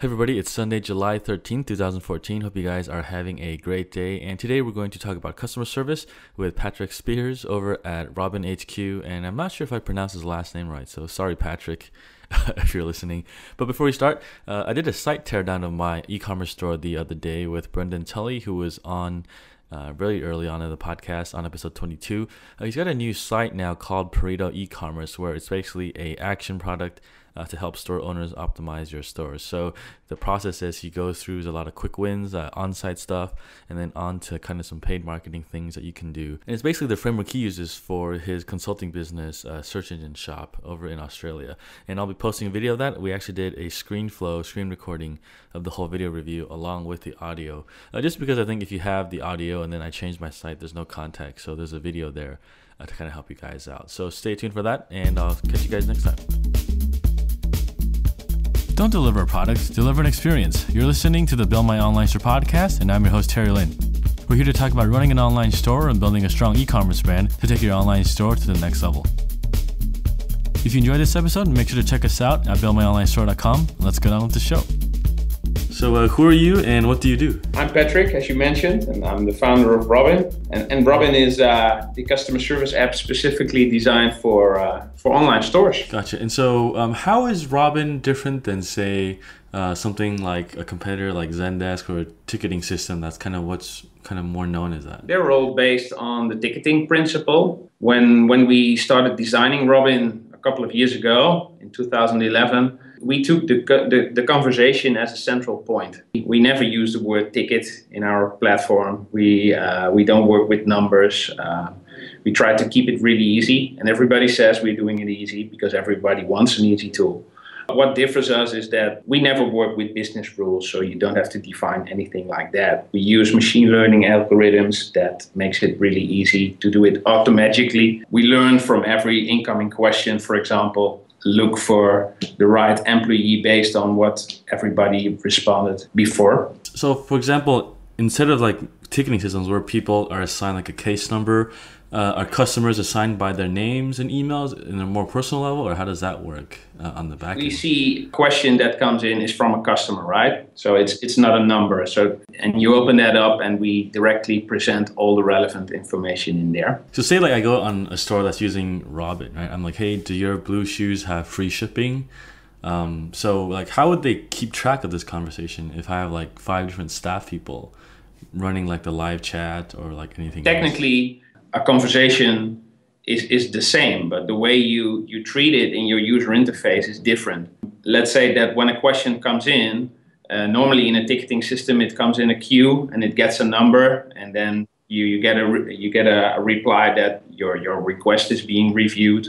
Hey everybody, it's Sunday, July 13th, 2014. Hope you guys are having a great day. And today we're going to talk about customer service with Patrick Speijers over at Robin HQ. And I'm not sure if I pronounced his last name right, so sorry, Patrick, if you're listening. But before we start, uh, I did a site teardown of my e commerce store the other day with Brendan Tully, who was on uh, really early on in the podcast on episode 22. Uh, he's got a new site now called Pareto e-commerce where it's basically a action product uh, to help store owners optimize your stores. So the process is he goes through is a lot of quick wins, uh, on-site stuff, and then on to kind of some paid marketing things that you can do. And it's basically the framework he uses for his consulting business, uh, Search Engine Shop, over in Australia. And I'll be posting a video of that. We actually did a screen flow, screen recording of the whole video review along with the audio. Uh, just because I think if you have the audio and then I change my site, there's no context. So there's a video there uh, to kind of help you guys out. So stay tuned for that, and I'll catch you guys next time. Don't deliver a product, deliver an experience. You're listening to the Build My Online Store podcast, and I'm your host, Terry Lin. We're here to talk about running an online store and building a strong e commerce brand to take your online store to the next level. If you enjoyed this episode, make sure to check us out at buildmyonlinestore.com. Let's get on with the show. So, uh, who are you and what do you do? I'm Patrick, as you mentioned, and I'm the founder of Robin. And, and Robin is uh, the customer service app specifically designed for uh, for online stores. Gotcha. And so, um, how is Robin different than, say, uh, something like a competitor like Zendesk or a ticketing system? That's kind of what's kind of more known as that. They're all based on the ticketing principle. When when we started designing Robin a couple of years ago in 2011 we took the, the, the, conversation as a central point. We never use the word ticket in our platform. We, uh, we don't work with numbers. Uh, we try to keep it really easy, and everybody says we're doing it easy because everybody wants an easy tool. What differs us is that we never work with business rules, so you don't have to define anything like that. We use machine learning algorithms that makes it really easy to do it automatically. We learn from every incoming question, for example, look for the right employee based on what everybody responded before. So, for example, instead of like ticketing systems where people are assigned like a case number, uh, are customers assigned by their names and emails in a more personal level, or how does that work uh, on the back? End? We see a question that comes in is from a customer, right? So it's it's not a number. So and you open that up, and we directly present all the relevant information in there. So say like I go on a store that's using Robin, right? I'm like, hey, do your blue shoes have free shipping? Um, so like, how would they keep track of this conversation if I have like five different staff people running like the live chat or like anything? Technically. Else? A conversation is, is the same, but the way you, you treat it in your user interface is different. Let's say that when a question comes in, uh, normally in a ticketing system, it comes in a queue and it gets a number, and then you, you get a re- you get a, a, reply that your your request is being reviewed.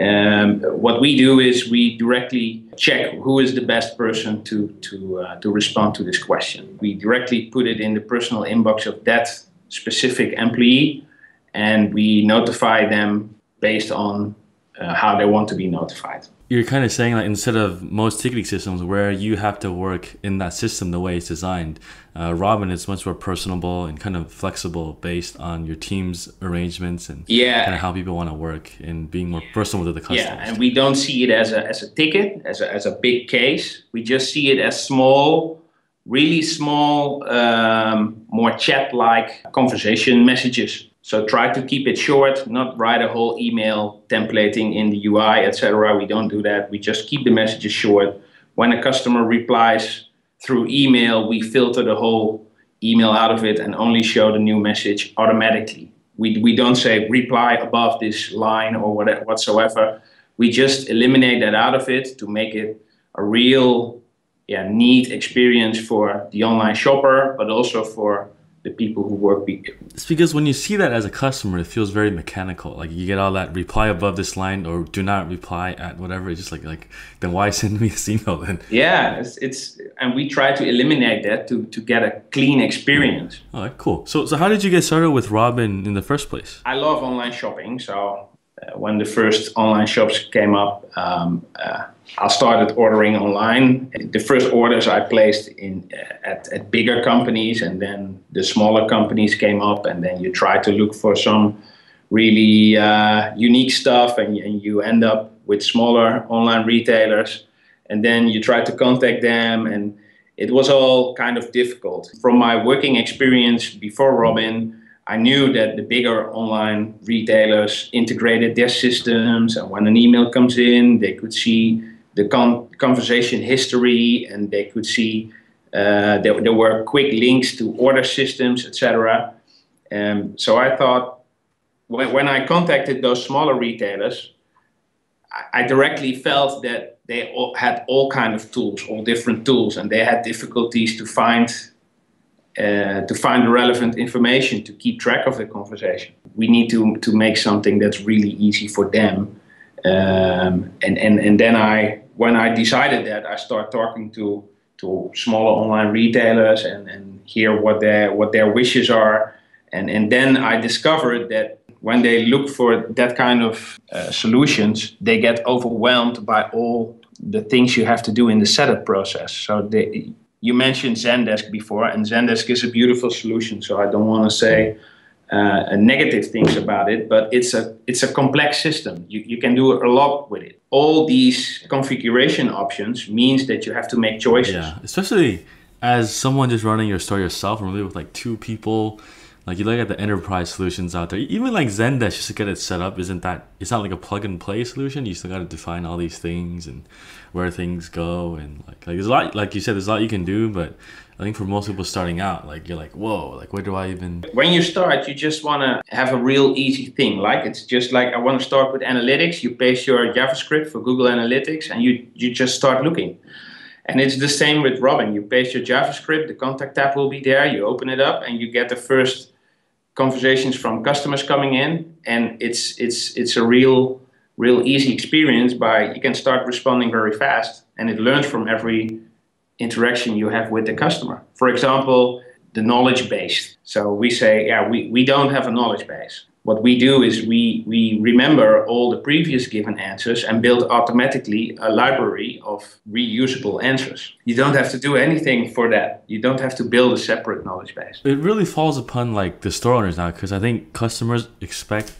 Um, what we do is we directly check who is the best person to to uh, to respond to this question. We directly put it in the personal inbox of that specific employee and we notify them based on uh, how they want to be notified. You're kind of saying that instead of most ticketing systems where you have to work in that system the way it's designed, uh, Robin is much more personable and kind of flexible based on your team's arrangements and yeah. kind of how people want to work and being more personal with the customers. Yeah, and we don't see it as a, as a ticket, as a, as a big case. We just see it as small, really small, um, more chat like conversation messages so try to keep it short, not write a whole email templating in the UI, etc. We don't do that. We just keep the messages short. When a customer replies through email, we filter the whole email out of it and only show the new message automatically. We, we don't say reply above this line or whatever, whatsoever. We just eliminate that out of it to make it a real yeah, neat experience for the online shopper, but also for the people who work. It's because when you see that as a customer, it feels very mechanical. Like you get all that reply above this line or do not reply at whatever. It's just like like then why send me this email then? Yeah, it's, it's and we try to eliminate that to to get a clean experience. All right, cool. So so how did you get started with Robin in the first place? I love online shopping, so when the first online shops came up, um, uh, I started ordering online. The first orders I placed in uh, at, at bigger companies, and then the smaller companies came up, and then you try to look for some really uh, unique stuff, and, and, you end up with smaller online retailers. and then you try to contact them and it was all kind of difficult. From my working experience before Robin, I knew that the bigger online retailers integrated their systems, and when an email comes in, they could see the con- conversation history and they could see uh, there, there were quick links to order systems, etc. Um, so I thought when, when I contacted those smaller retailers, I, I directly felt that they all had all kind of tools, all different tools, and they had difficulties to find uh, to find the relevant information to keep track of the conversation. We need to to make something that's really easy for them. Um, and, and and then I when I decided that I start talking to to smaller online retailers and, and hear what their what their wishes are. And, and then I discovered that when they look for that kind of uh, solutions, they get overwhelmed by all the things you have to do in the setup process. So they, you mentioned Zendesk before, and Zendesk is a beautiful solution. So I don't want to say uh, negative things about it, but it's a it's a complex system. You, you can do a lot with it. All these configuration options means that you have to make choices. Yeah, especially as someone just running your store yourself, really with like two people. Like you look at the enterprise solutions out there, even like Zendesk, just to get it set up, isn't that? It's not like a plug and play solution. You still got to define all these things and where things go, and like like there's a lot. Like you said, there's a lot you can do, but I think for most people starting out, like you're like, whoa, like where do I even? When you start, you just want to have a real easy thing. Like it's just like I want to start with analytics. You paste your JavaScript for Google Analytics, and you you just start looking. And it's the same with Robin. You paste your JavaScript, the contact tab will be there. You open it up, and you get the first conversations from customers coming in, and it's it's it's a real real easy experience. By you can start responding very fast, and it learns from every interaction you have with the customer. For example, the knowledge base. So we say, yeah, we, we don't have a knowledge base. What we do is we, we remember all the previous given answers and build automatically a library of reusable answers. You don't have to do anything for that. You don't have to build a separate knowledge base. It really falls upon like the store owners now because I think customers expect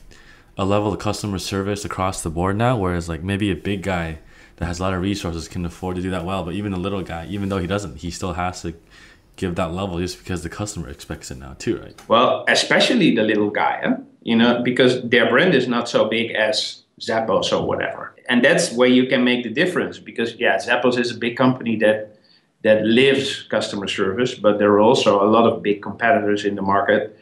a level of customer service across the board now, whereas like maybe a big guy that has a lot of resources can afford to do that well. But even the little guy, even though he doesn't, he still has to give that level just because the customer expects it now too, right? Well, especially the little guy, huh? you know, because their brand is not so big as Zappos or whatever. And that's where you can make the difference because yeah, Zappos is a big company that that lives customer service, but there are also a lot of big competitors in the market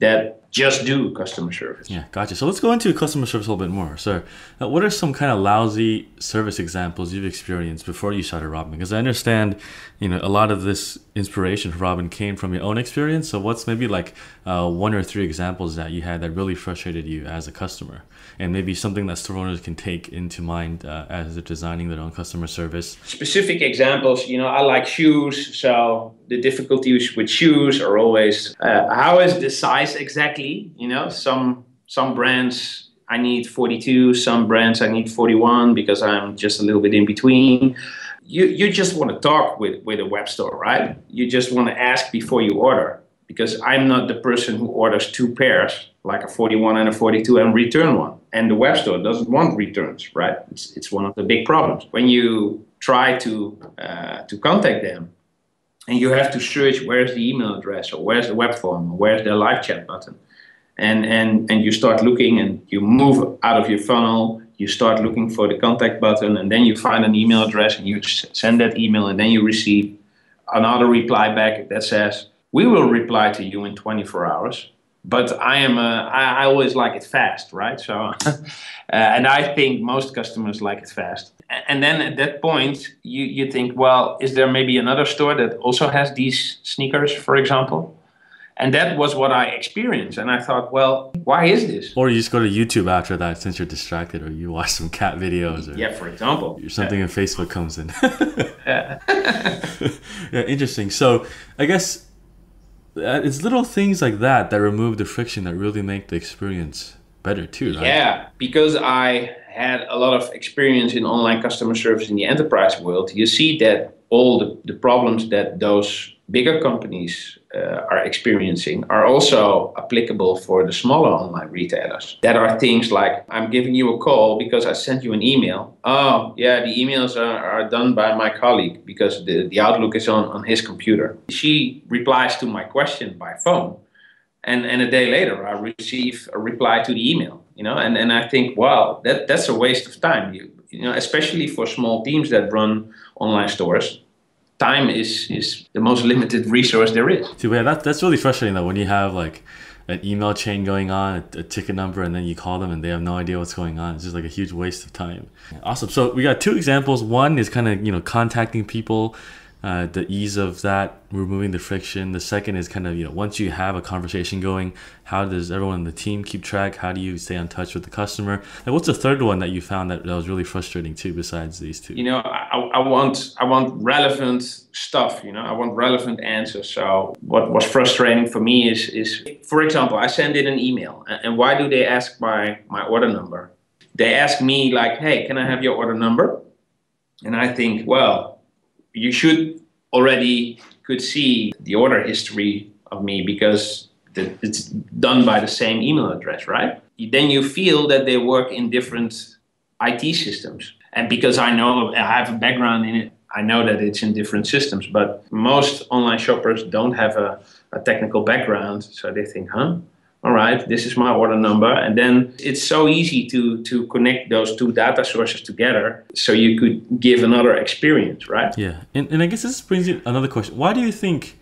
that just do customer service. Yeah, gotcha. So let's go into customer service a little bit more. So, uh, what are some kind of lousy service examples you've experienced before you started Robin? Because I understand, you know, a lot of this inspiration for Robin came from your own experience. So, what's maybe like uh, one or three examples that you had that really frustrated you as a customer, and maybe something that store owners can take into mind uh, as they're designing their own customer service? Specific examples, you know, I like shoes, so the difficulties with shoes are always uh, how is the size exactly? You know, some some brands I need 42, some brands I need 41 because I'm just a little bit in between. You you just want to talk with with a web store, right? You just want to ask before you order because I'm not the person who orders two pairs like a 41 and a 42 and return one. And the web store doesn't want returns, right? It's, it's one of the big problems. When you try to uh, to contact them, and you have to search where's the email address or where's the web form or where's the live chat button and and and you start looking and you move out of your funnel you start looking for the contact button and then you find an email address and you send that email and then you receive another reply back that says we will reply to you in 24 hours but I am a, I, I always like it fast, right? So, uh, and I think most customers like it fast. And then at that point, you you think, well, is there maybe another store that also has these sneakers, for example? And that was what I experienced. And I thought, well, why is this? Or you just go to YouTube after that since you're distracted, or you watch some cat videos. Or yeah, for example. Or something yeah. in Facebook comes in. yeah. yeah, interesting. So I guess uh, Uh, it's little things like that that remove the friction that really make the experience better too, right? Yeah, because I had a lot of experience in online customer service in the enterprise world, you see that all the, the problems that those bigger companies uh, are experiencing are also applicable for the smaller online retailers. That are things like I'm giving you a call because I sent you an email. Oh, yeah, the emails are, are done by my colleague because the, the Outlook is on, on his computer. She replies to my question by phone. And, and a day later, I receive a reply to the email. You know, and, and I think, wow, that, that's a waste of time. You, you know, especially for small teams that run online stores time is is the most limited resource there is. See, yeah, that, that's really frustrating though when you have like an email chain going on, a, a, ticket number, and then you call them and they have no idea what's going on. It's just like a huge waste of time. Awesome. So we got two examples. One is kind of you know contacting people uh, the ease of that, removing the friction. The second is kind of, you know, once you have a conversation going, how does everyone in the team keep track? How do you stay in touch with the customer? And what's the third one that you found that, that was really frustrating too, besides these two? You know, I, I want I want relevant stuff. You know, I want relevant answers. So what was frustrating for me is is, for example, I send in an email, and why do they ask my my order number? They ask me like, "Hey, can I have your order number?" And I think, well, you should already could see the order history of me because it's done by the same email address, right? Then you feel that they work in different IT systems. And because I know I have a background in it, I know that it's in different systems. But most online shoppers don't have a, a technical background. So they think, huh? All right, this is my order number. And then it's so easy to, to connect those two data sources together so you could give another experience, right? Yeah. And, and I guess this brings you another question. Why do you think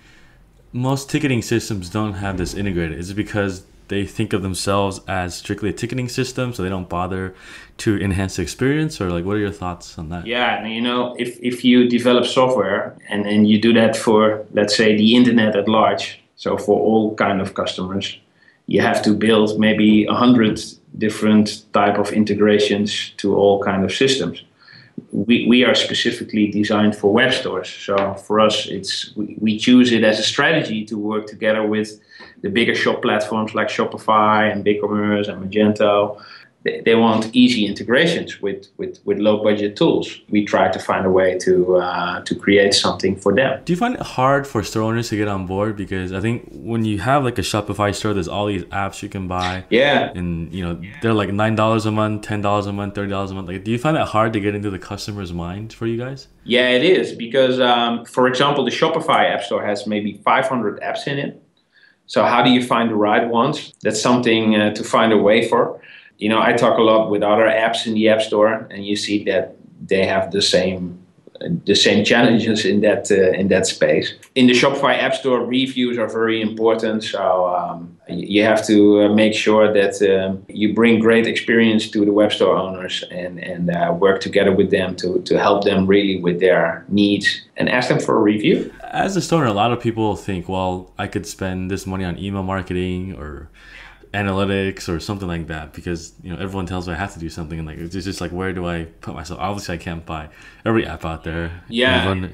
most ticketing systems don't have this integrated? Is it because they think of themselves as strictly a ticketing system so they don't bother to enhance the experience or like what are your thoughts on that yeah you know if, if you develop software and, and you do that for let's say the internet at large so for all kind of customers you have to build maybe a hundred different type of integrations to all kind of systems. We, we are specifically designed for web stores. So for us, it's we, we choose it as a strategy to work together with the bigger shop platforms like Shopify and BigCommerce and Magento they, they want easy integrations with, with, with low budget tools. We try to find a way to uh, to create something for them. Do you find it hard for store owners to get on board? Because I think when you have like a Shopify store, there's all these apps you can buy. Yeah. And you know they're like nine dollars a month, ten dollars a month, thirty dollars a month. Like, do you find it hard to get into the customer's mind for you guys? Yeah, it is because, um, for example, the Shopify App Store has maybe 500 apps in it. So how do you find the right ones? That's something uh, to find a way for you know, I talk a lot with other apps in the App Store, and you see that they have the same the same challenges in that uh, in that space. In the Shopify App Store, reviews are very important. So um, you have to uh, make sure that um, you bring great experience to the web store owners and and uh, work together with them to to help them really with their needs and ask them for a review. As a store, a lot of people think, well, I could spend this money on email marketing or analytics or something like that because you know everyone tells me I have to do something and like it's just like where do I put myself? Obviously I can't buy every app out there. Yeah.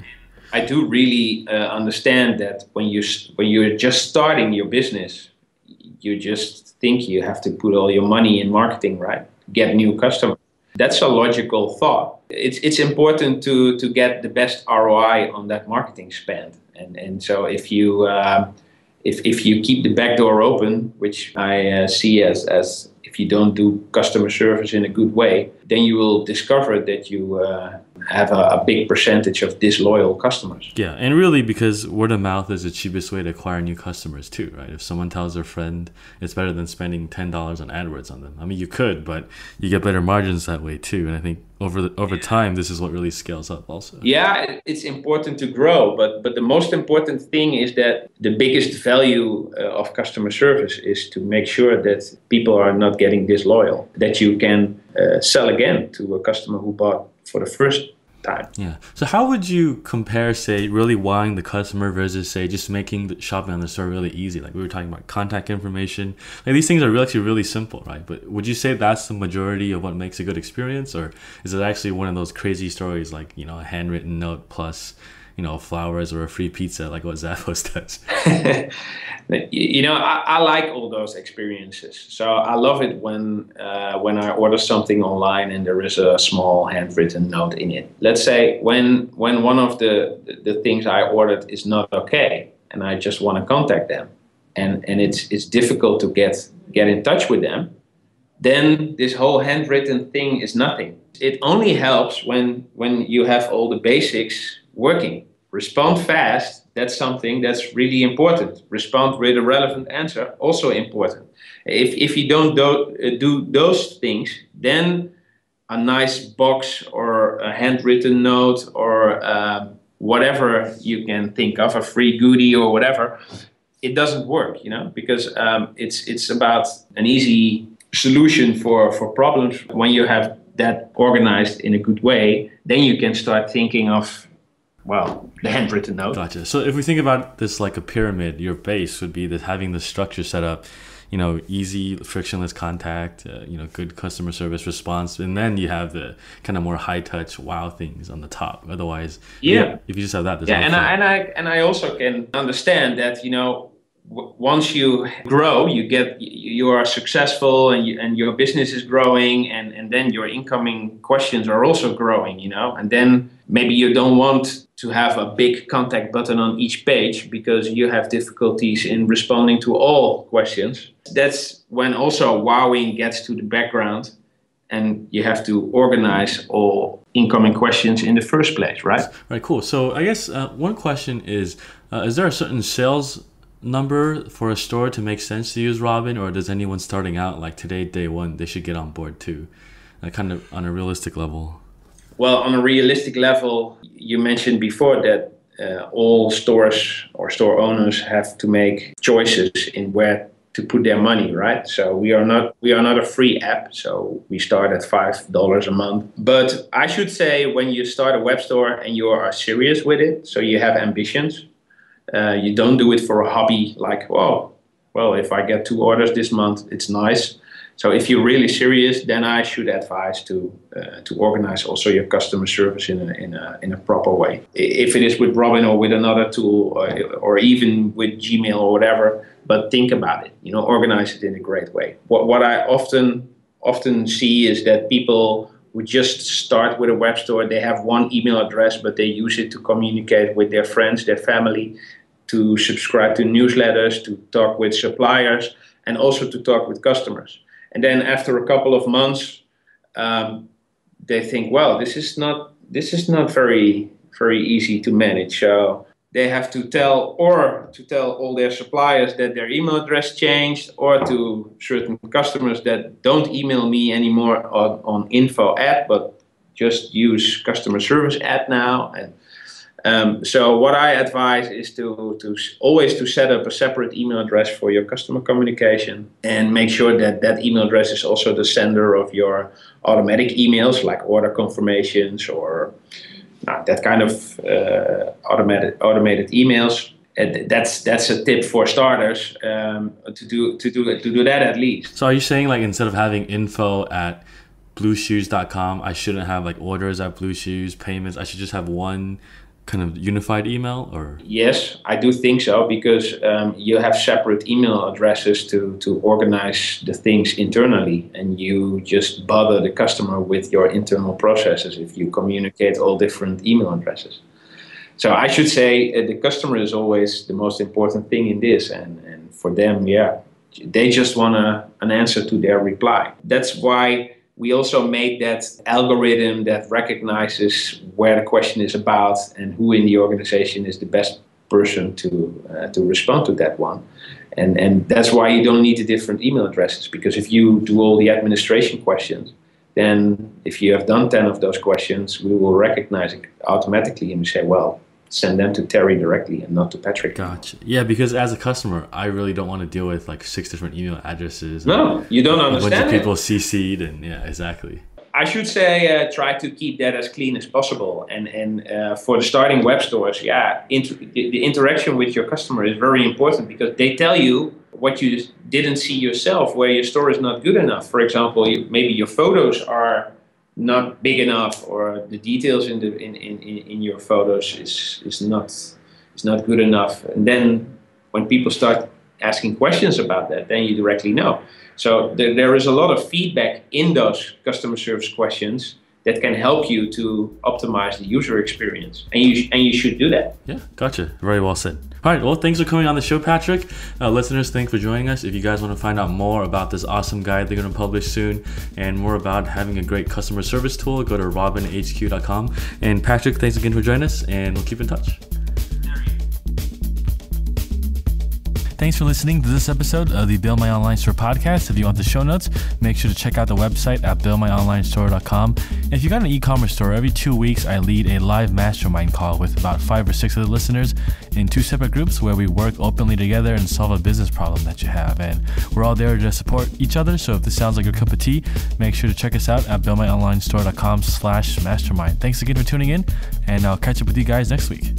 I do really uh, understand that when you when you're just starting your business you just think you have to put all your money in marketing right? Get new customers. That's a logical thought. It's it's important to to get the best ROI on that marketing spend. And and so if you uh, if, if you keep the back door open, which I uh, see as, as if you don't do customer service in a good way, then you will discover that you uh, have a, a, big percentage of disloyal customers. Yeah, and really because word of mouth is the cheapest way to acquire new customers too, right? If someone tells their friend, it's better than spending ten dollars on AdWords on them. I mean, you could, but you get better margins that way too. And I think over the, over time, this is what really scales up. Also, yeah, it's important to grow, but but the most important thing is that the biggest value uh, of customer service is to make sure that people are not getting disloyal. That you can uh, sell again to a customer who bought for the first time. Yeah. So how would you compare, say, really wowing the customer versus, say, just making the shopping on the store really easy? Like we were talking about contact information. Like these things are actually really simple, right? But would you say that's the majority of what makes a good experience, or is it actually one of those crazy stories like you know a handwritten note plus you know flowers or a free pizza like what Zappos does. you know, I, I, like all those experiences. So I love it when uh, when I order something online and there is a small handwritten note in it. Let's say when when one of the the things I ordered is not okay, and I just want to contact them, and and it's it's difficult to get get in touch with them, then this whole handwritten thing is nothing. It only helps when when you have all the basics working. Respond fast that's something that's really important. Respond with a relevant answer, also important. If, if you don't do, uh, do those things, then a nice box or a handwritten note or uh, whatever you can think of, a free goodie or whatever, it doesn't work, you know, because um, it's it's about an easy solution for for problems. When you have that organized in a good way, then you can start thinking of well, the handwritten note. Gotcha. So if we think about this like a pyramid, your base would be that having the structure set up, you know, easy, frictionless contact, uh, you know, good customer service response, and then you have the kind of more high touch, wow things on the top. Otherwise, yeah, yeah if you just have that, yeah, and I, and I and I also can understand that you know once you grow, you get you are successful and you, and your business is growing, and and then your incoming questions are also growing, you know, and then maybe you don't want to have a big contact button on each page because you have difficulties in responding to all questions. That's when also wowing gets to the background and you have to organize all incoming questions in the first place, right? Right, cool. So I guess uh, one question is uh, Is there a certain sales number for a store to make sense to use Robin, or does anyone starting out like today, day one, they should get on board too, uh, kind of on a realistic level? Well, on a realistic level, you mentioned before that uh, all stores or store owners have to make choices in where to put their money, right? So we are not we are not a free app, so we start at five dollars a month. But I should say when you start a web store and you are serious with it, so you have ambitions, uh, you don't do it for a hobby like, oh, well, if I get two orders this month, it's nice. So if you're really serious, then I should advise to uh, to organize also your customer service in a, in a in a proper way. If it is with Robin or with another tool, or, or even with Gmail or whatever, but think about it. You know, organize it in a great way. What what I often often see is that people who just start with a web store, they have one email address, but they use it to communicate with their friends, their family, to subscribe to newsletters, to talk with suppliers, and also to talk with customers. And then after a couple of months, um, they think, well, this is not this is not very very easy to manage. So they have to tell or to tell all their suppliers that their email address changed, or to certain customers that don't email me anymore on, on info app, but just use customer service app now. And um, so what I advise is to, to always to set up a separate email address for your customer communication and make sure that that email address is also the sender of your automatic emails like order confirmations or uh, that kind of uh, automated automated emails. And that's that's a tip for starters um, to do to do to do that at least. So are you saying like instead of having info at blueshoes.com, I shouldn't have like orders at Blue Shoes, payments. I should just have one kind of unified email or? Yes i do think so because um, you have separate email addresses to to organize the things internally and you just bother the customer with your internal processes if you communicate all different email addresses. So i should say uh, the customer is always the most important thing in this and and for them yeah they just want a, an answer to their reply. That's why we also made that algorithm that recognizes where the question is about and who in the organization is the best person to uh, to respond to that one. And and that's why you don't need the different email addresses because if you do all the administration questions, then if you have done 10 of those questions, we will recognize it automatically and say, well, send them to Terry directly and not to Patrick. Gotcha. Yeah, because as a customer, I really don't want to deal with like six different email addresses. No, you don't understand. A bunch of people CC'd and yeah, exactly. I should say uh, try to keep that as clean as possible. And and uh, for the starting web stores, yeah, inter- the, the interaction with your customer is very important because they tell you what you didn't see yourself, where your store is not good enough. For example, you, maybe your photos are not big enough or the details in the in, in, in your photos is is not is not good enough. And then when people start asking questions about that then you directly know. So there, there is a lot of feedback in those customer service questions that can help you to optimize the user experience. And you and you should do that. Yeah gotcha. Very well said. All right well thanks for coming on the show patrick. Uh, listeners thanks for joining us. If you guys want to find out more about this awesome guide they're going to publish soon and more about having a great customer service tool go to robinhq.com and patrick thanks again for joining us and we'll keep in touch Thanks for listening to this episode of the Build My Online Store podcast. If you want the show notes, make sure to check out the website at buildmyonlinestore.com. If you got an e-commerce store, every two weeks I lead a live mastermind call with about five or six of the listeners in two separate groups where we work openly together and solve a business problem that you have. And we're all there to support each other. So if this sounds like your cup of tea, make sure to check us out at buildmyonlinestore.com slash mastermind. Thanks again for tuning in, and I'll catch up with you guys next week.